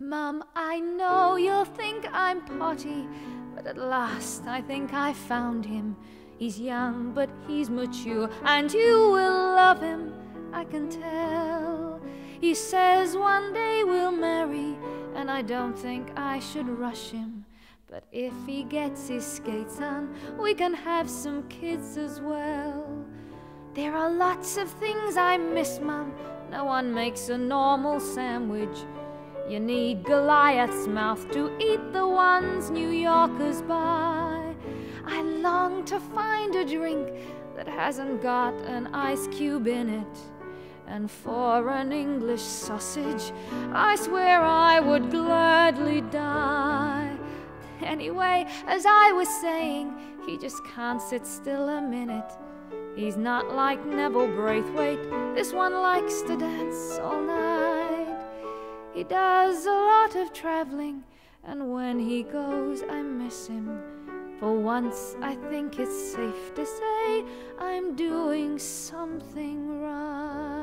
Mum, I know you'll think I'm potty, but at last I think I found him. He's young, but he's mature, and you will love him, I can tell. He says one day we'll marry, and I don't think I should rush him. But if he gets his skates on, we can have some kids as well. There are lots of things I miss, Mum. No one makes a normal sandwich. You need Goliath's mouth to eat the ones New Yorkers buy. I long to find a drink that hasn't got an ice cube in it. And for an English sausage, I swear I would gladly die. Anyway, as I was saying, he just can't sit still a minute. He's not like Neville Braithwaite, this one likes to dance all night. He does a lot of traveling, and when he goes, I miss him. For once, I think it's safe to say I'm doing something right.